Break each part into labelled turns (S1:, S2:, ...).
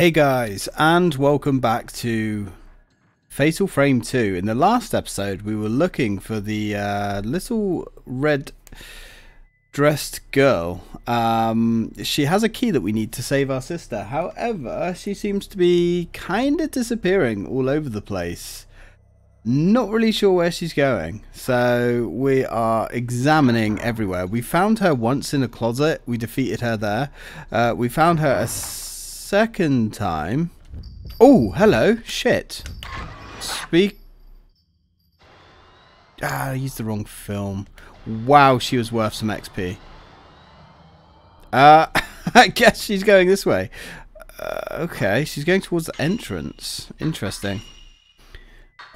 S1: Hey guys, and welcome back to Fatal Frame 2. In the last episode, we were looking for the uh, little red dressed girl. Um, she has a key that we need to save our sister. However, she seems to be kind of disappearing all over the place. Not really sure where she's going. So we are examining everywhere. We found her once in a closet. We defeated her there. Uh, we found her a second time. Oh, hello. Shit. Speak. Ah, I used the wrong film. Wow, she was worth some XP. Uh, I guess she's going this way. Uh, okay, she's going towards the entrance. Interesting.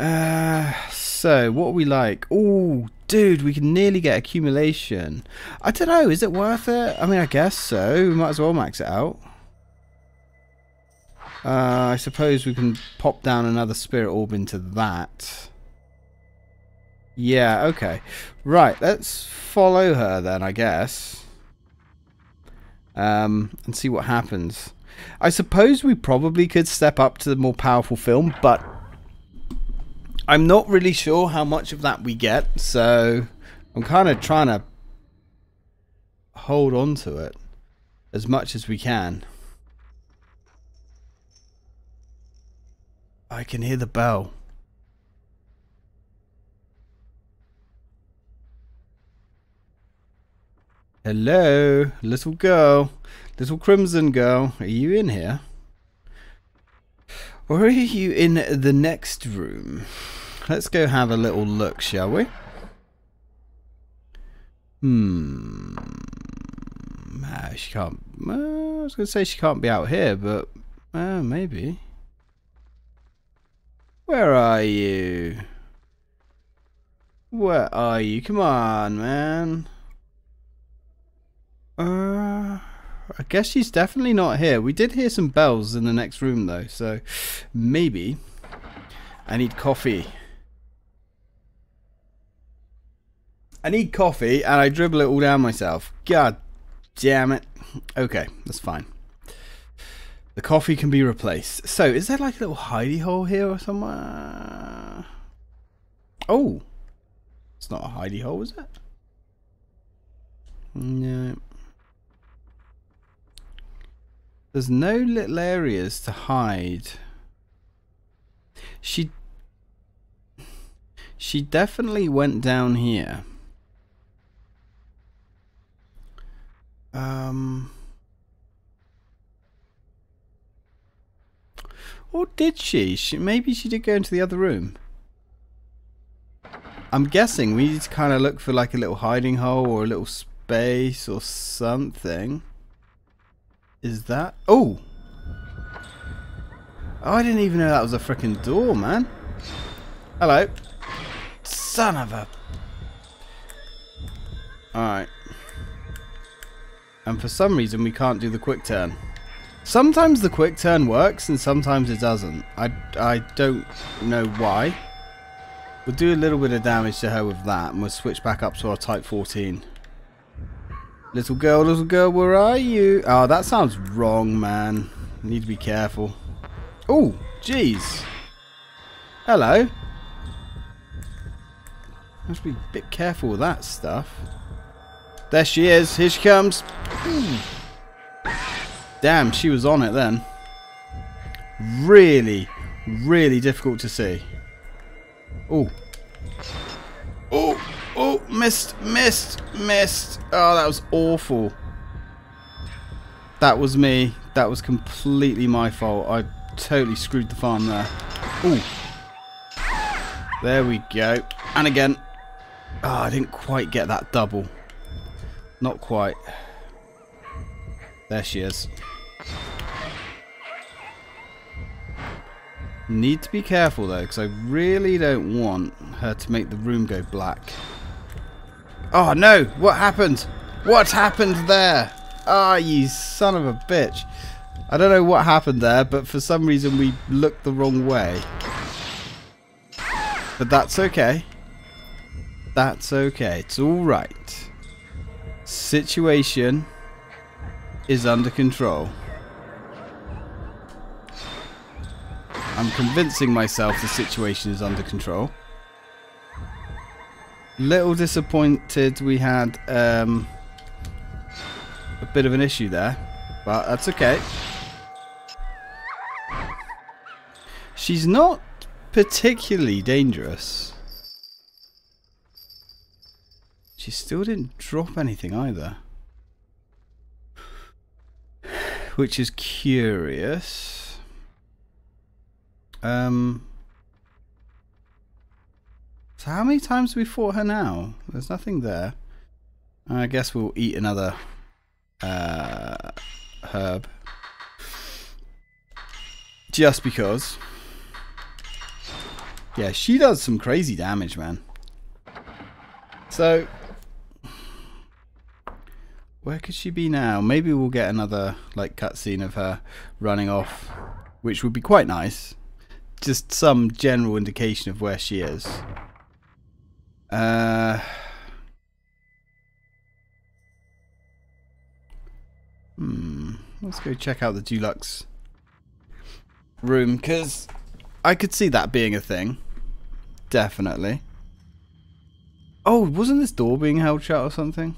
S1: Uh, so, what we like? Oh, dude, we can nearly get accumulation. I don't know, is it worth it? I mean, I guess so. We might as well max it out. Uh, I suppose we can pop down another spirit orb into that. Yeah, okay. Right, let's follow her then, I guess. Um, and see what happens. I suppose we probably could step up to the more powerful film, but I'm not really sure how much of that we get, so I'm kind of trying to hold on to it as much as we can. I can hear the bell. Hello, little girl. Little crimson girl. Are you in here? Or are you in the next room? Let's go have a little look, shall we? Hmm. Ah, she can't. Uh, I was going to say she can't be out here, but uh, maybe. Where are you? Where are you? Come on, man. Uh, I guess she's definitely not here. We did hear some bells in the next room, though, so maybe. I need coffee. I need coffee, and I dribble it all down myself. God damn it. Okay, that's fine. The coffee can be replaced. So, is there like a little hidey hole here or somewhere? Oh. It's not a hidey hole, is it? No. There's no little areas to hide. She... She definitely went down here. Um... Or did she? she? Maybe she did go into the other room. I'm guessing we need to kind of look for like a little hiding hole or a little space or something. Is that... Oh! Oh, I didn't even know that was a freaking door, man. Hello. Son of a... Alright. And for some reason we can't do the quick turn. Sometimes the quick turn works and sometimes it doesn't. I, I don't know why. We'll do a little bit of damage to her with that and we'll switch back up to our Type 14. Little girl, little girl, where are you? Oh, that sounds wrong, man. Need to be careful. Oh, jeez. Hello. Must be a bit careful with that stuff. There she is. Here she comes. Ooh. Damn, she was on it then. Really, really difficult to see. Oh. Oh, oh, missed, missed, missed. Oh, that was awful. That was me. That was completely my fault. I totally screwed the farm there. Oh. There we go. And again. Oh, I didn't quite get that double. Not quite. There she is. Need to be careful though, because I really don't want her to make the room go black. Oh no! What happened? What happened there? Ah, oh, you son of a bitch. I don't know what happened there, but for some reason we looked the wrong way. But that's okay. That's okay. It's alright. Situation is under control. I'm convincing myself the situation is under control. Little disappointed we had um, a bit of an issue there, but that's okay. She's not particularly dangerous. She still didn't drop anything either. Which is curious. Um, so how many times have we fought her now? There's nothing there. I guess we'll eat another uh, herb. Just because. Yeah, she does some crazy damage, man. So, where could she be now? Maybe we'll get another like cutscene of her running off, which would be quite nice. Just some general indication of where she is. Uh, hmm. Let's go check out the Dulux room because I could see that being a thing. Definitely. Oh, wasn't this door being held shut or something?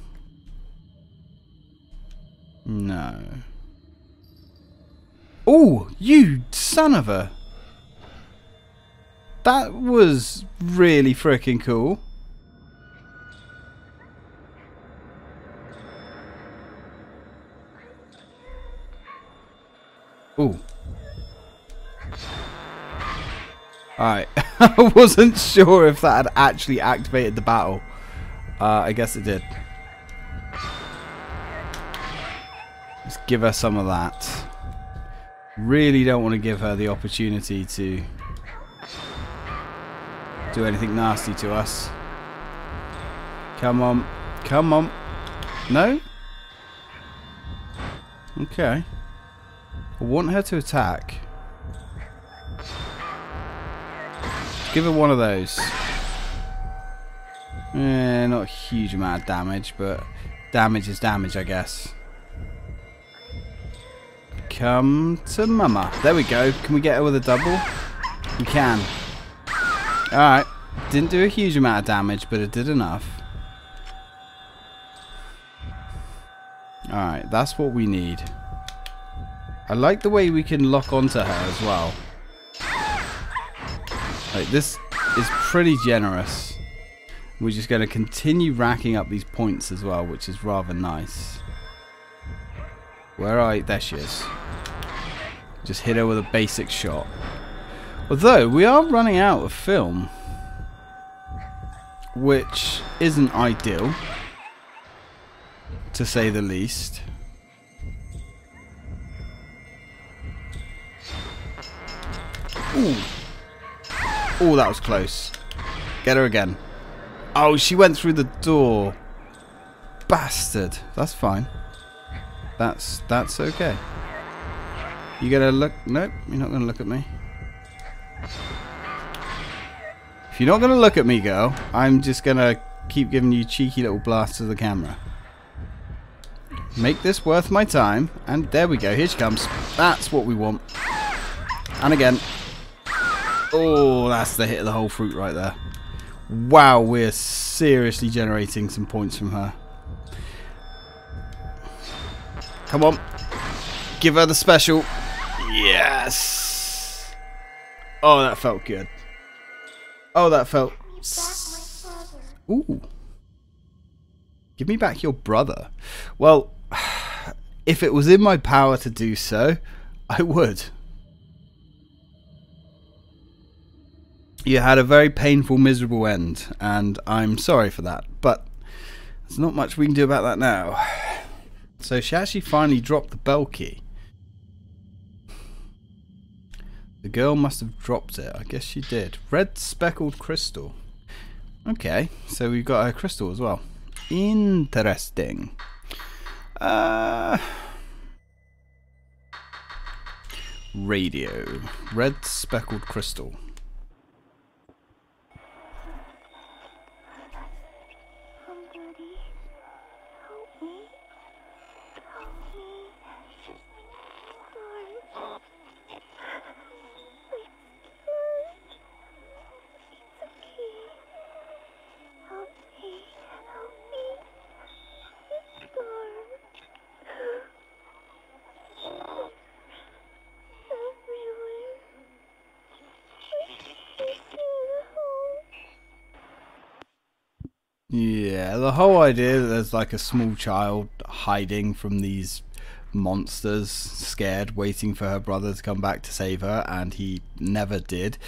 S1: No. Oh, you son of a... That was really freaking cool. Ooh. Alright. I wasn't sure if that had actually activated the battle. Uh, I guess it did. Let's give her some of that. Really don't want to give her the opportunity to do anything nasty to us. Come on. Come on. No? Okay. I want her to attack. Give her one of those. Eh, not a huge amount of damage, but damage is damage, I guess. Come to mama. There we go. Can we get her with a double? We can. Alright. Didn't do a huge amount of damage, but it did enough. Alright, that's what we need. I like the way we can lock onto her as well. Like this is pretty generous. We're just going to continue racking up these points as well, which is rather nice. Where are you? There she is. Just hit her with a basic shot. Although, we are running out of film. Which isn't ideal. To say the least. Ooh. Oh, that was close. Get her again. Oh, she went through the door. Bastard. That's fine. That's that's okay. You gonna look? Nope, you're not gonna look at me. If you're not gonna look at me, girl, I'm just gonna keep giving you cheeky little blasts of the camera. Make this worth my time. And there we go. Here she comes. That's what we want. And again. Oh, that's the hit of the whole fruit right there. Wow, we're seriously generating some points from her. Come on. Give her the special. Yes. Oh, that felt good. Oh, that felt... Ooh. Give me back your brother. Well, if it was in my power to do so, I would. You had a very painful, miserable end, and I'm sorry for that, but there's not much we can do about that now. So she actually finally dropped the bell key. The girl must have dropped it. I guess she did. Red speckled crystal. Okay, so we've got a crystal as well. Interesting. Uh, radio. Red speckled crystal. Yeah, the whole idea that there's like a small child hiding from these monsters, scared, waiting for her brother to come back to save her, and he never did.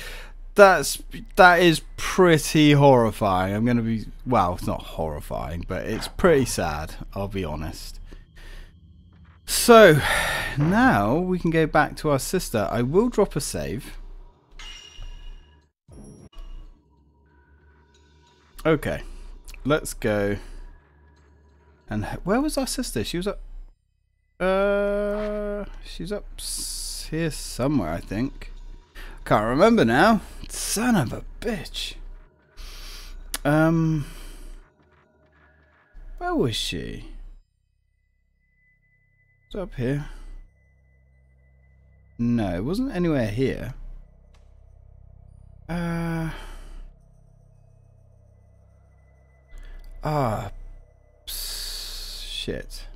S1: That's that is pretty horrifying. I'm gonna be well, it's not horrifying, but it's pretty sad. I'll be honest. So now we can go back to our sister. I will drop a save. Okay, let's go. And where was our sister? She was up. Uh, she's up here somewhere, I think. Can't remember now. Son of a bitch. Um, where was she? It's up here. No, it wasn't anywhere here. Uh. Ah. Shit.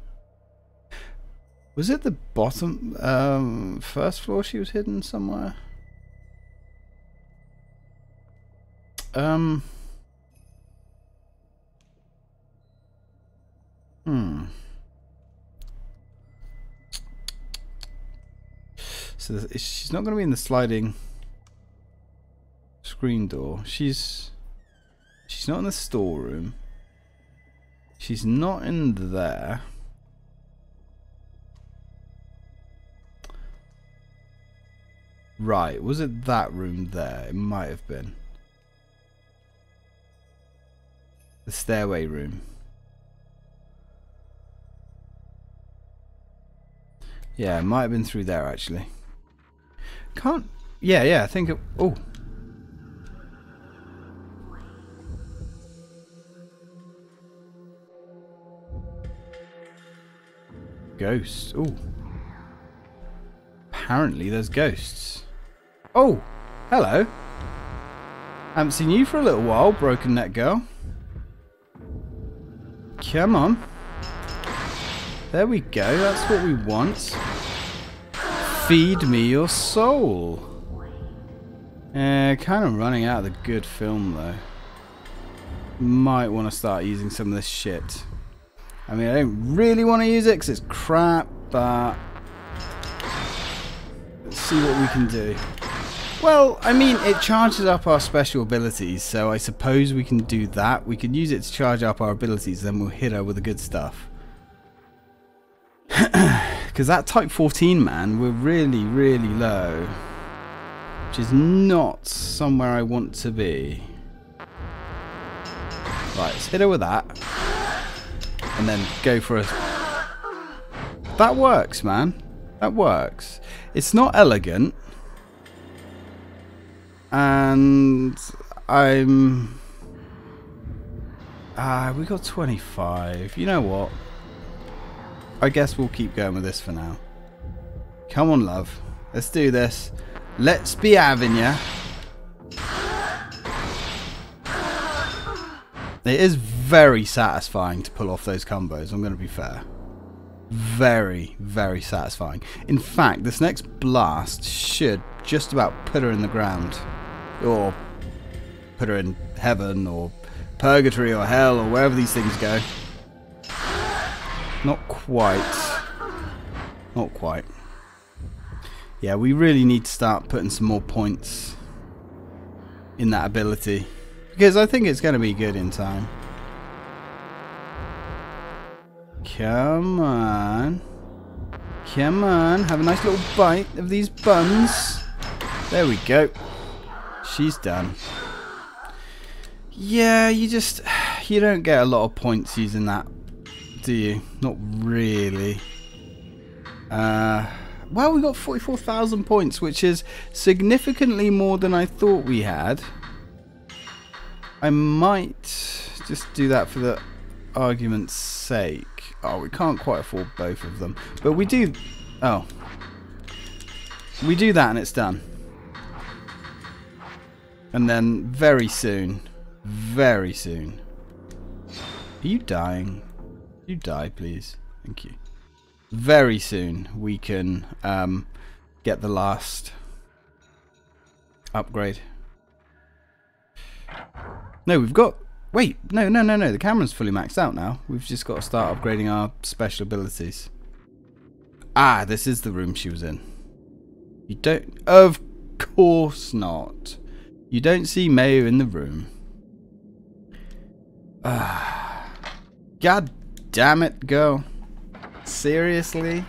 S1: Was it the bottom, um, first floor she was hidden somewhere? Um. Hmm. So she's not going to be in the sliding screen door. She's she's not in the storeroom. She's not in there. Right, was it that room there? It might have been. The stairway room. Yeah, it might have been through there actually. Can't. Yeah, yeah, I think it. Oh. Ghosts. Oh. Apparently there's ghosts. Oh, hello. Haven't seen you for a little while, Broken Neck Girl. Come on. There we go, that's what we want. Feed me your soul. Uh, kind of running out of the good film though. Might want to start using some of this shit. I mean, I don't really want to use it because it's crap, but... Let's see what we can do. Well, I mean, it charges up our special abilities, so I suppose we can do that. We can use it to charge up our abilities, then we'll hit her with the good stuff. Because that Type 14 man, we're really, really low. Which is not somewhere I want to be. Right, let's hit her with that. And then go for a... That works, man. That works. It's not elegant. And I'm ah uh, we got 25 you know what? I guess we'll keep going with this for now. Come on love. Let's do this. Let's be having ya. It is very satisfying to pull off those combos I'm going to be fair very very satisfying in fact this next blast should just about put her in the ground or put her in heaven or purgatory or hell or wherever these things go. Not quite. Not quite. Yeah, we really need to start putting some more points in that ability. Because I think it's going to be good in time. Come on. Come on. Have a nice little bite of these buns. There we go. She's done. Yeah, you just... You don't get a lot of points using that, do you? Not really. Uh, well, we got 44,000 points, which is significantly more than I thought we had. I might just do that for the argument's sake. Oh, we can't quite afford both of them. But we do... Oh. We do that and it's done. And then very soon, very soon. Are you dying? You die, please. Thank you. Very soon we can um, get the last upgrade. No, we've got Wait, no, no, no, no. The camera's fully maxed out now. We've just got to start upgrading our special abilities. Ah, this is the room she was in. You don't... Of course not. You don't see Mayu in the room. Ah. God damn it, girl. Seriously?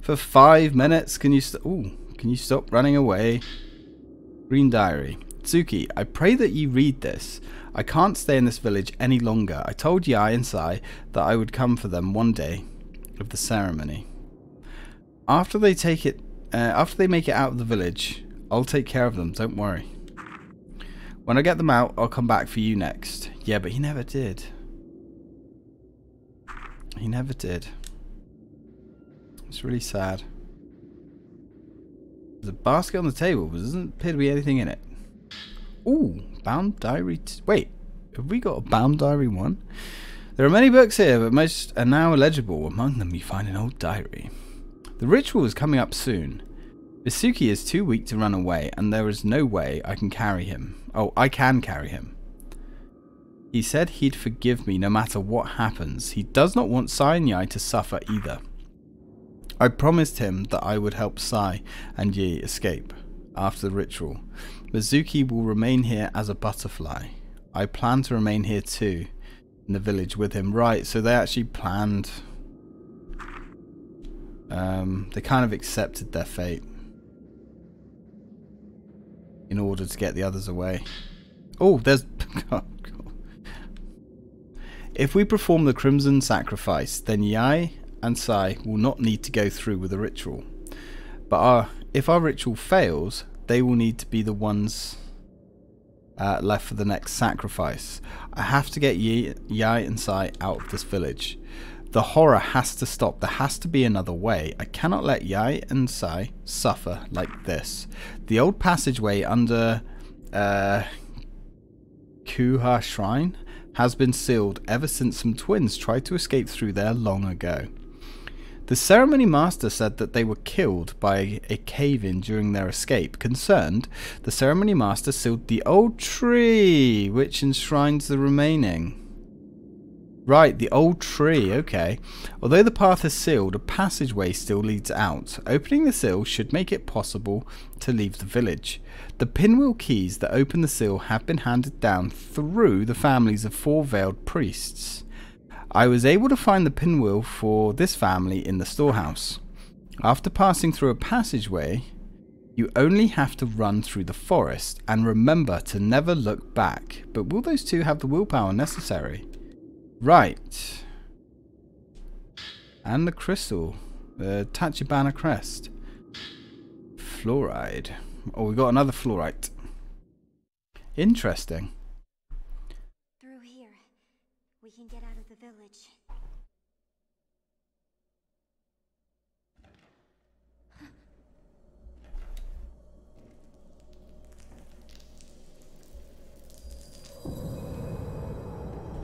S1: For five minutes? Can you... Ooh, can you stop running away? Green Diary. Tsuki, I pray that you read this. I can't stay in this village any longer. I told Yae and Sai that I would come for them one day of the ceremony. After they take it, uh, after they make it out of the village, I'll take care of them. Don't worry. When I get them out, I'll come back for you next. Yeah, but he never did. He never did. It's really sad. There's a basket on the table, but doesn't appear to be anything in it. Ooh, bound diary. Wait, have we got a bound diary one? There are many books here, but most are now illegible. Among them, you find an old diary. The ritual is coming up soon. Itsuki is too weak to run away, and there is no way I can carry him. Oh, I can carry him. He said he'd forgive me no matter what happens. He does not want Sai to suffer either. I promised him that I would help Sai and Yae escape after the ritual. Mizuki will remain here as a butterfly. I plan to remain here too, in the village with him. Right, so they actually planned um, they kind of accepted their fate in order to get the others away. Oh, there's... if we perform the Crimson Sacrifice, then Yae and Sai will not need to go through with the ritual. But our, if our ritual fails, they will need to be the ones uh, left for the next sacrifice. I have to get Yae and Sai out of this village. The horror has to stop. There has to be another way. I cannot let Yae and Sai suffer like this. The old passageway under uh, Kuha Shrine has been sealed ever since some twins tried to escape through there long ago. The ceremony master said that they were killed by a cave-in during their escape. Concerned, the ceremony master sealed the old tree, which enshrines the remaining. Right, the old tree, okay. Although the path is sealed, a passageway still leads out. Opening the seal should make it possible to leave the village. The pinwheel keys that open the seal have been handed down through the families of four veiled priests. I was able to find the pinwheel for this family in the storehouse. After passing through a passageway, you only have to run through the forest and remember to never look back. But will those two have the willpower necessary? Right. And the crystal. The Tachibana crest. Fluorite. Oh, we got another fluorite. Interesting.
S2: Through here, we can get out of the village.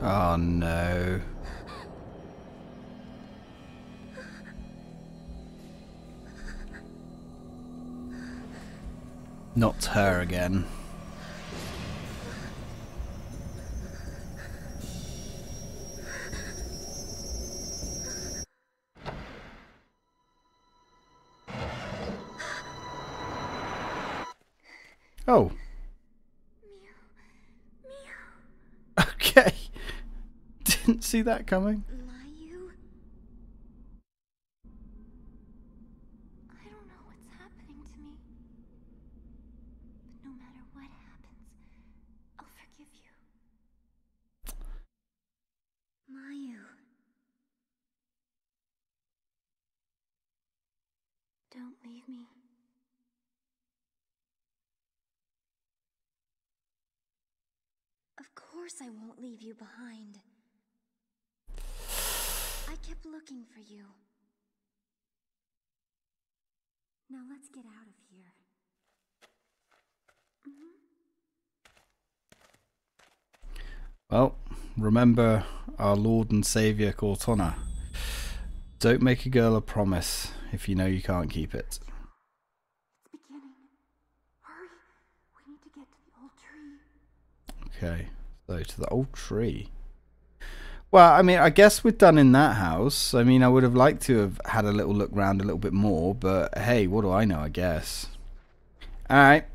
S1: Oh no. Not her again. That coming.
S2: Mayu? I don't know what's happening to me. But no matter what happens, I'll forgive you. Mayu. Don't leave me. Of course I won't leave you behind. I kept looking for you. Now let's get out of here. Mm-hmm.
S1: Well, remember our Lord and Saviour Cortana. Don't make a girl a promise if you know you can't keep it.
S2: It's beginning. Hurry. We need to get to the old tree.
S1: Okay. So to the old tree. Well, I mean, I guess we're done in that house. I mean, I would have liked to have had a little look round a little bit more, but hey, what do I know, I guess. Alright.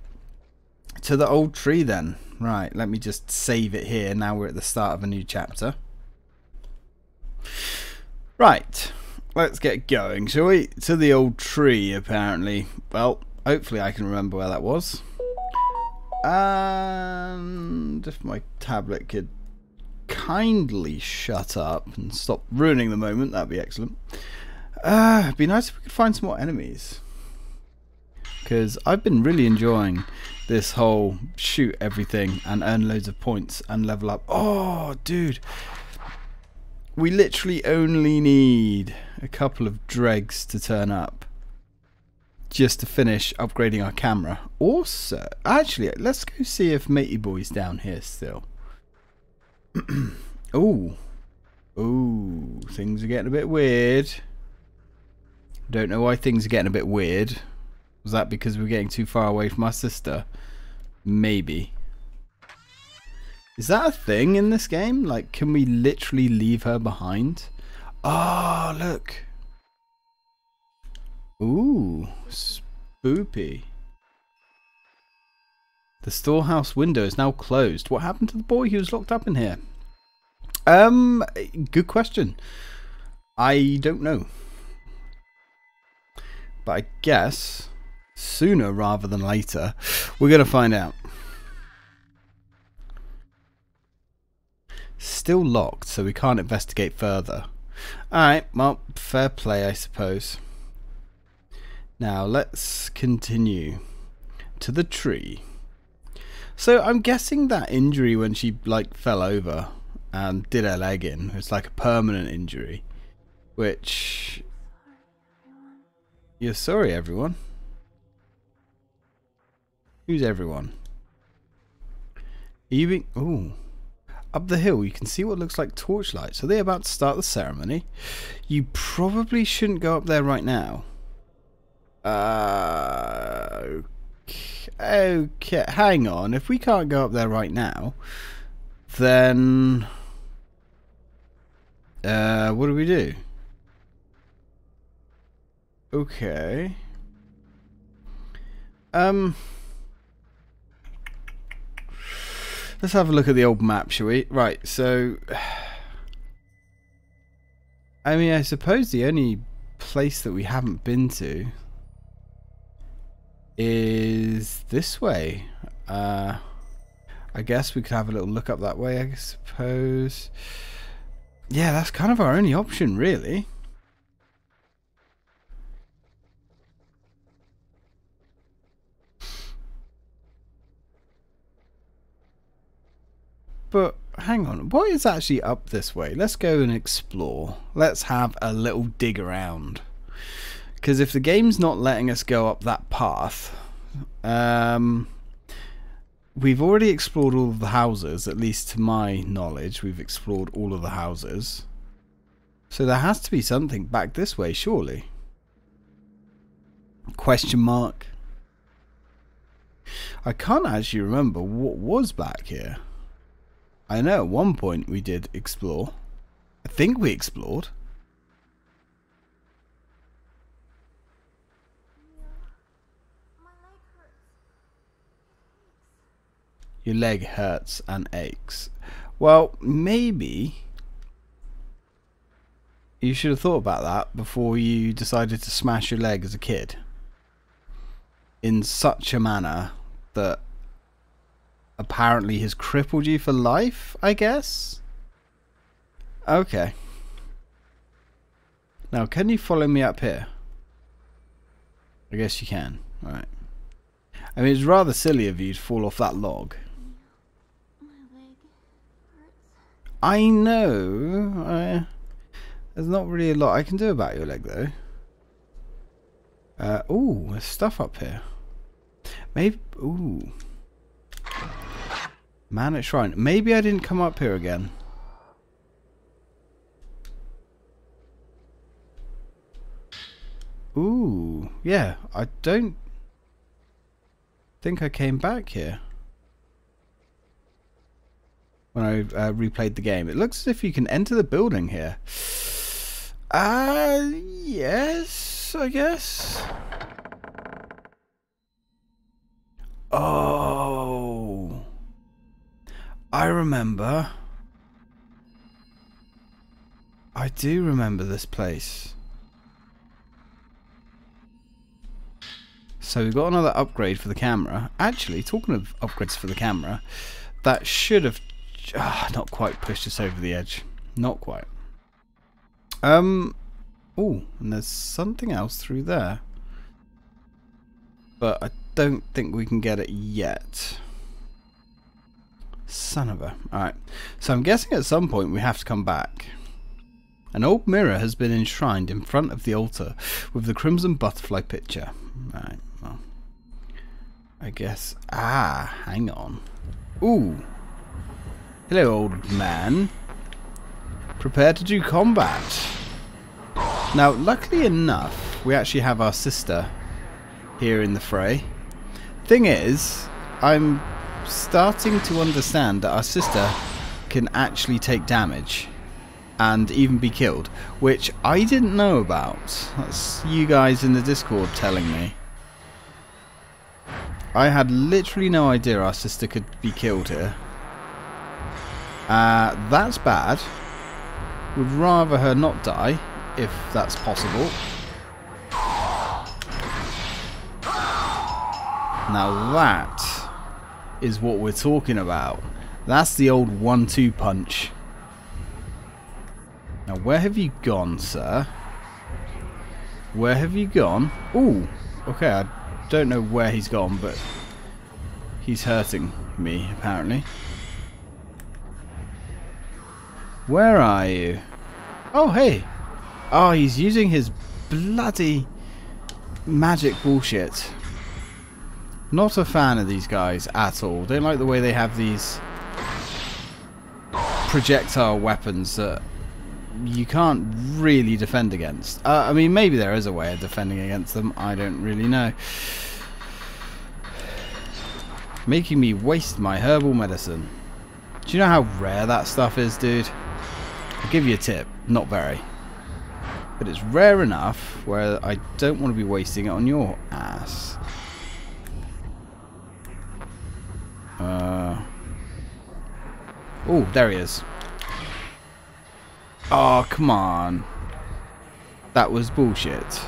S1: To the old tree then. Right, let me just save it here. Now we're at the start of a new chapter. Right, let's get going, shall we? To the old tree, apparently. Well, hopefully I can remember where that was. And if my tablet could kindly shut up and stop ruining the moment, that'd be excellent. Uh, it'd be nice if we could find some more enemies. Because I've been really enjoying this whole shoot everything and earn loads of points and level up. Oh, dude. We literally only need a couple of dregs to turn up just to finish upgrading our camera. Also, actually, let's go see if Matey Boy's down here still. Ooh. Ooh, things are getting a bit weird. Don't know why things are getting a bit weird. Was that because we're getting too far away from our sister? Maybe. Is that a thing in this game? Like, can we literally leave her behind? Oh, look. Ooh, spoopy. The storehouse window is now closed. What happened to the boy who was locked up in here? Um, good question. I don't know. But I guess sooner rather than later, we're going to find out. Still locked, so we can't investigate further. Alright, well, fair play, I suppose. Now, let's continue to the tree. So, I'm guessing that injury when she, like, fell over and did her leg in was like a permanent injury. Which... You're sorry, everyone. Who's everyone? Are you being... Ooh. Up the hill, you can see what looks like torchlight. So they're about to start the ceremony? You probably shouldn't go up there right now. Uh, okay. Hang on. If we can't go up there right now, then... Uh, what do we do? Okay. Um... Let's have a look at the old map, shall we? Right, so... I mean, I suppose the only place that we haven't been to is this way. Uh, I guess we could have a little look up that way, I suppose. Yeah, that's kind of our only option, really. But hang on, what is actually up this way? Let's go and explore. Let's have a little dig around. Because if the game's not letting us go up that path, um, we've already explored all of the houses, at least to my knowledge, we've explored all of the houses. So there has to be something back this way, surely. Question mark. I can't actually remember what was back here. I know at one point we did explore. I think we explored. Your leg hurts and aches. Well, maybe you should have thought about that before you decided to smash your leg as a kid. In such a manner that apparently has crippled you for life, I guess? Okay. Now, can you follow me up here? I guess you can. All right. I mean, it's rather silly of you to fall off that log. I know. I, there's not really a lot I can do about your leg, though. Uh, ooh, there's stuff up here. Maybe. Ooh. Man at Shrine. Maybe I didn't come up here again. Ooh, yeah, I don't think I came back here. When I uh, replayed the game. It looks as if you can enter the building here. Uh, yes, I guess. Oh. I remember. I do remember this place. So we've got another upgrade for the camera. Actually, talking of upgrades for the camera, that should have ah, not quite pushed us over the edge. Not quite. Um. Oh, and there's something else through there. But I don't think we can get it yet. Son of a. Alright. So I'm guessing at some point we have to come back. An old mirror has been enshrined in front of the altar with the crimson butterfly picture. Right, well. I guess. Ah, hang on. Ooh. Hello, old man. Prepare to do combat. Now, luckily enough, we actually have our sister here in the fray. Thing is, I'm starting to understand that our sister can actually take damage and even be killed, which I didn't know about. That's you guys in the Discord telling me. I had literally no idea our sister could be killed here. Uh, that's bad. Would rather her not die, if that's possible. Now that is what we're talking about. That's the old one-two punch. Now where have you gone, sir? Where have you gone? Ooh, okay, I don't know where he's gone, but he's hurting me, apparently. Where are you? Oh, hey. Oh, he's using his bloody magic bullshit. Not a fan of these guys at all. Don't like the way they have these projectile weapons that you can't really defend against. Uh, I mean, maybe there is a way of defending against them. I don't really know. Making me waste my herbal medicine. Do you know how rare that stuff is, dude? I'll give you a tip. Not very. But it's rare enough where I don't want to be wasting it on your ass. Uh. Oh, there he is. Oh, come on. That was bullshit.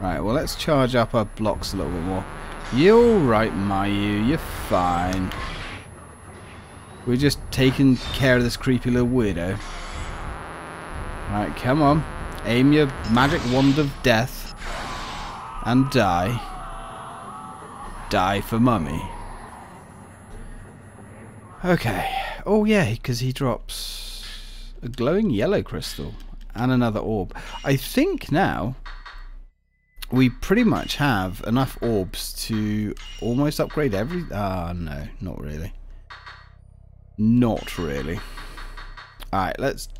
S1: Right, well let's charge up our blocks a little bit more. You're right, Mayu. You're fine. We're just taking care of this creepy little weirdo. Right, come on. Aim your magic wand of death. And die. Die for mummy. Okay. Oh yeah, because he drops a glowing yellow crystal and another orb. I think now we pretty much have enough orbs to almost upgrade every... Ah, no, not really. Not really. Alright, let's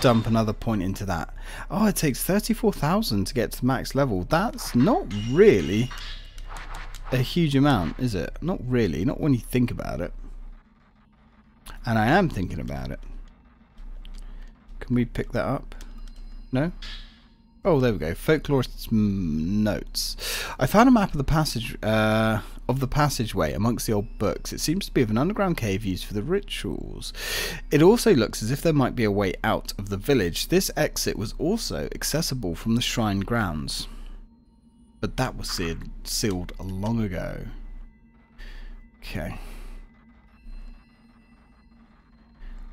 S1: dump another point into that. Oh, it takes 34,000 to get to the max level. That's not really a huge amount, is it? Not really, not when you think about it. And I am thinking about it. Can we pick that up? No? Oh, there we go. Folklorist's notes. I found a map of the passage uh, of the passageway amongst the old books. It seems to be of an underground cave used for the rituals. It also looks as if there might be a way out of the village. This exit was also accessible from the shrine grounds. But that was sealed, sealed long ago. Okay.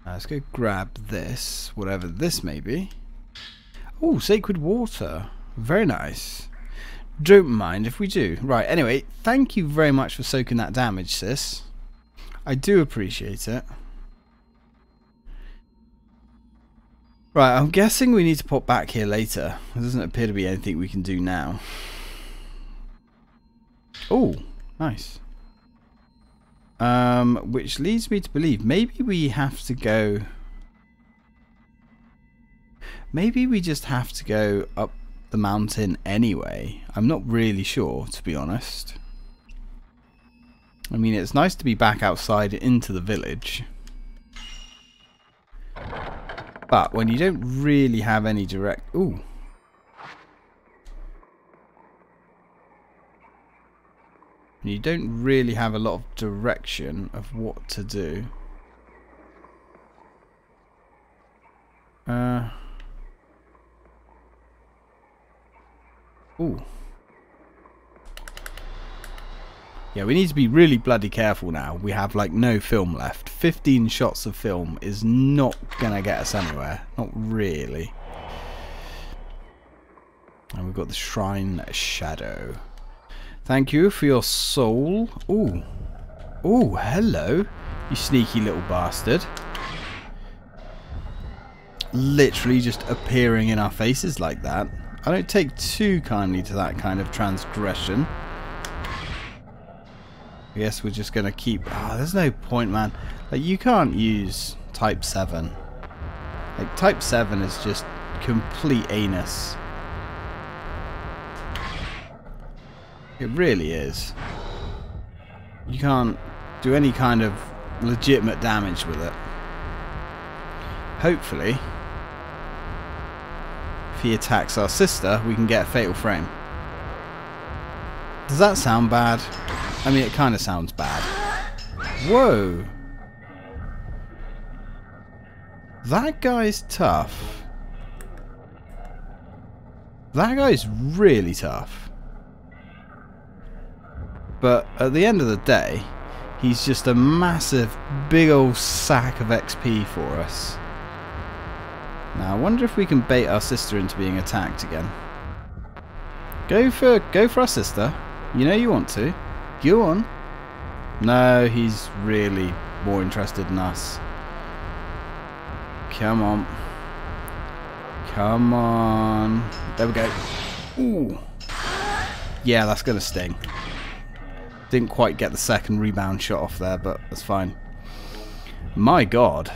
S1: Uh, let's go grab this, whatever this may be. Oh, sacred water. Very nice. Don't mind if we do. Right, anyway, thank you very much for soaking that damage, sis. I do appreciate it. Right, I'm guessing we need to pop back here later. There doesn't appear to be anything we can do now. Oh, nice. Um, which leads me to believe maybe we have to go... Maybe we just have to go up the mountain anyway. I'm not really sure, to be honest. I mean, it's nice to be back outside into the village. But when you don't really have any direct... Ooh. You don't really have a lot of direction of what to do. Uh... Ooh. Yeah, we need to be really bloody careful now. We have like no film left. 15 shots of film is not going to get us anywhere. Not really. And we've got the Shrine Shadow. Thank you for your soul. Ooh. Ooh, hello. You sneaky little bastard. Literally just appearing in our faces like that. I don't take too kindly to that kind of transgression. I guess we're just going to keep... Oh, there's no point, man. Like, you can't use Type 7. Like, Type 7 is just complete anus. It really is. You can't do any kind of legitimate damage with it. Hopefully, he attacks our sister, we can get a fatal frame. Does that sound bad? I mean, it kind of sounds bad. Whoa. That guy's tough. That guy's really tough. But at the end of the day, he's just a massive, big old sack of XP for us. Now, I wonder if we can bait our sister into being attacked again. Go for, go for our sister. You know you want to. Go on. No, he's really more interested in us. Come on. Come on. There we go. Ooh. Yeah, that's going to sting. Didn't quite get the second rebound shot off there, but that's fine. My god.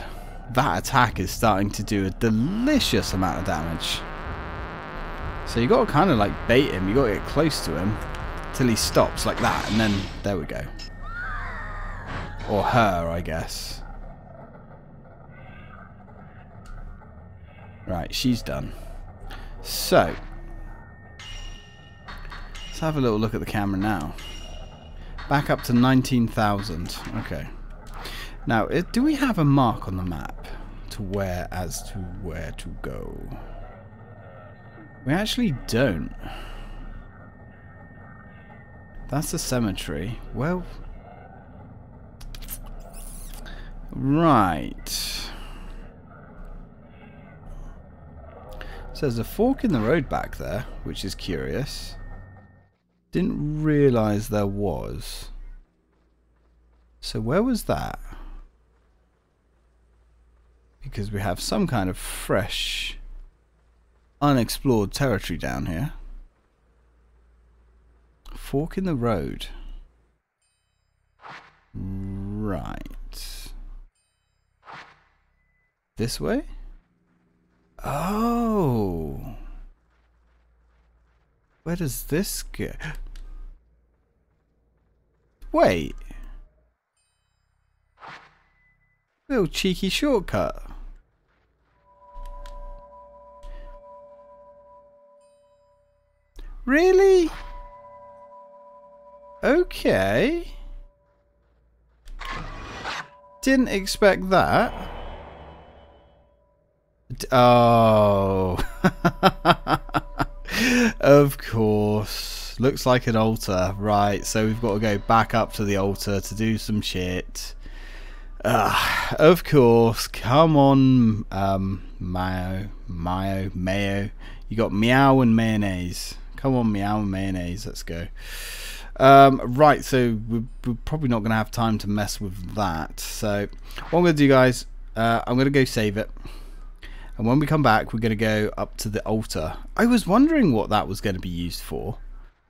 S1: That attack is starting to do a delicious amount of damage. So you got to kind of like bait him. you got to get close to him till he stops like that, and then there we go. Or her, I guess. Right, she's done. So, let's have a little look at the camera now. Back up to 19,000. Okay. Now, it, do we have a mark on the map to where as to where to go? We actually don't. That's a cemetery. Well... Right. So there's a fork in the road back there, which is curious. Didn't realise there was. So where was that? Because we have some kind of fresh, unexplored territory down here. Fork in the road. Right. This way? Oh. Where does this go? Wait. Little cheeky shortcut. Really? Okay. Didn't expect that. Oh. of course. Looks like an altar. Right, so we've got to go back up to the altar to do some shit. Uh, of course. Come on, um, Mayo. Mayo. Mayo. You got meow and mayonnaise. Come on, meow mayonnaise. Let's go. Um, right, so we're, we're probably not going to have time to mess with that. So what I'm going to do, guys, uh, I'm going to go save it. And when we come back, we're going to go up to the altar. I was wondering what that was going to be used for.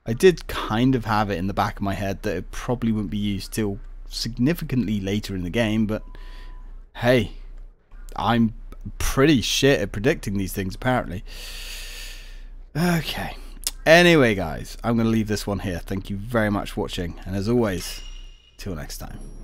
S1: I did kind of have it in the back of my head that it probably wouldn't be used till significantly later in the game, but hey, I'm pretty shit at predicting these things apparently. Okay. Anyway, guys, I'm going to leave this one here. Thank you very much for watching. And as always, Till next time.